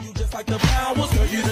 You just like the flowers, girl, you the